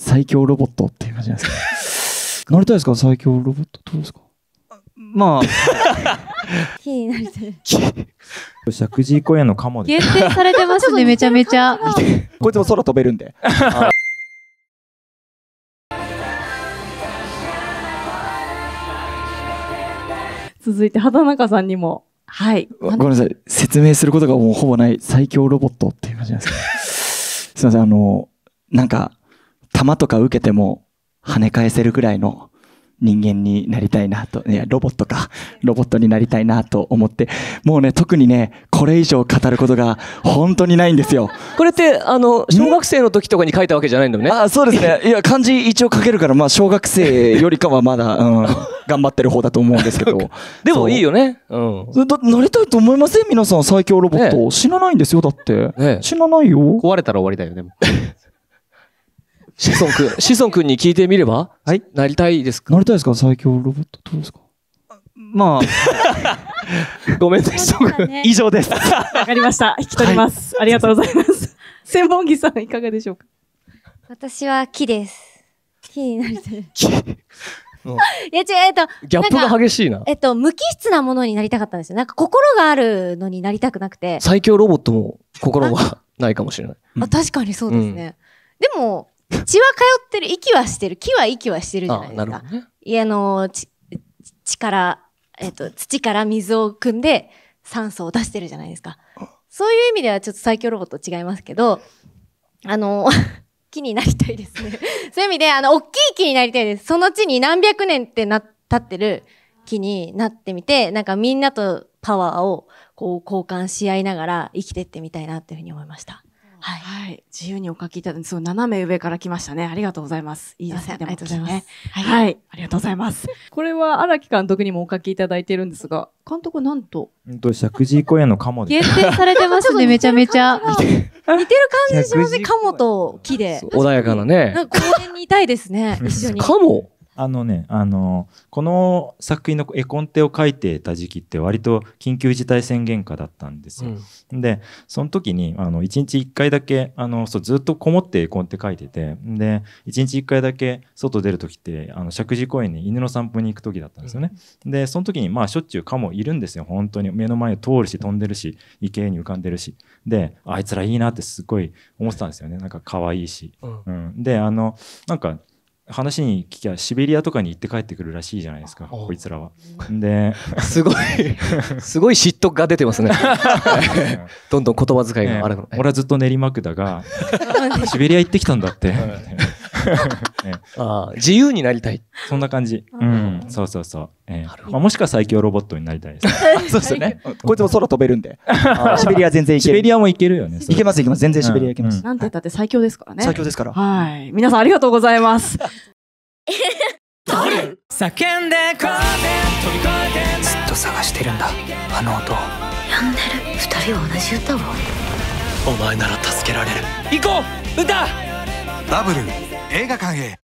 最強ロボットっていう感じなんですか？なりたいですか？最強ロボットどうですか？まあ 木になりたい。石神井公園のカモで限定されてますね、めちゃめちゃ。こいつも空飛べるんで続いて畑中さんにも。はい。ごめんなさい説明することがもうほぼない最強ロボットっていう感じなんですかすいませんあのなんか弾とか受けても跳ね返せるぐらいの人間になりたいなと、いや、ロボットか、ロボットになりたいなと思って、もうね、特にね、これ以上語ることが本当にないんですよ。これって、あの、小学生の時とかに書いたわけじゃないんだよね？あ、そうですね。いや、漢字一応書けるから、まあ、小学生よりかはまだ、うん、頑張ってる方だと思うんですけど。でもいいよね。うん。なりたいと思いません？皆さん、最強ロボット。死なないんですよ、だって。ね死なないよ。壊れたら終わりだよ、で も。シソン君、シソン君に聞いてみれば？はい。なりたいですか？なりたいですか？最強ロボット。どうですか？まあ、ごめんね、シソン君。以上です。わかりました。引き取ります。ありがとうございます。専門技さんいかがでしょうか？私は木です。木になりたい。いうんや、違う、えっと、ギャップが激しいな。えっと、無機質なものになりたかったんですよ。なんか心があるのになりたくなくて。最強ロボットも心はないかもしれない。あ、確かにそうですね。でも、血は通ってる、息はしてる、木は息はしてるじゃないあ、ですかなるほ。どね。家のち地から、えっと、土から水を汲んで酸素を出してるじゃないですか。そういう意味ではちょっと最強ロボット違いますけど、あの、木になりたいですね。そういう意味で、あの、大きい木になりたいです。その地に何百年ってな、経ってる木になってみて、なんかみんなとパワーをこう交換し合いながら生きてってみたいなっていうふうに思いました。はい。はい。自由にお書きいただいて、そう、斜め上から来ましたね。ありがとうございます。いいですね。ありがとうございますね。はい。ありがとうございます。これは荒木監督にもお書きいただいてるんですが、監督なんと、うんと石神井公園のカモで限定されてますね、めちゃめちゃ。似てる感じしますね。カモと木で。穏やかなね。なんか公園にいたいですね。一緒に。かもあのね、あの、この作品の絵コンテを書いてた時期って割と緊急事態宣言下だったんですよ。で、その時に、あの、一日一回だけ、あの、そう、ずっとこもって絵コンテ書いてて、で、一日一回だけ外出る時って、あの、石神井公園に犬の散歩に行く時だったんですよね。で、その時に、まあ、しょっちゅうカモいるんですよ、本当に。目の前を通るし、飛んでるし、池に浮かんでるし。で、あいつらいいなってすごい思ってたんですよね。なんか可愛いし。うんうん、であのなんか話に聞きゃシベリアとかに行って帰ってくるらしいじゃないですかおこいつらは。ですごい、すごい嫉妬が出てますね。どんどん言葉遣いねが荒くなる。俺はずっと練馬区だがシベリア行ってきたんだって、ねああ自由になりたい。そんな感じ、うん、そうそうそう、ええまあ、もしくは最強ロボットになりたいです そうですよね。こいつも空飛べるんで。シベリア全然いける。シベリアも行けるよねいけますいけます。全然シベリアいけます。なんて言ったって最強ですからね。最強ですから。はい。皆さんありがとうございます。叫んでこうずっと探してるんだあの音を呼んでる。二人は同じ歌を。お前なら助けられる行こう歌ダブル映画館へ。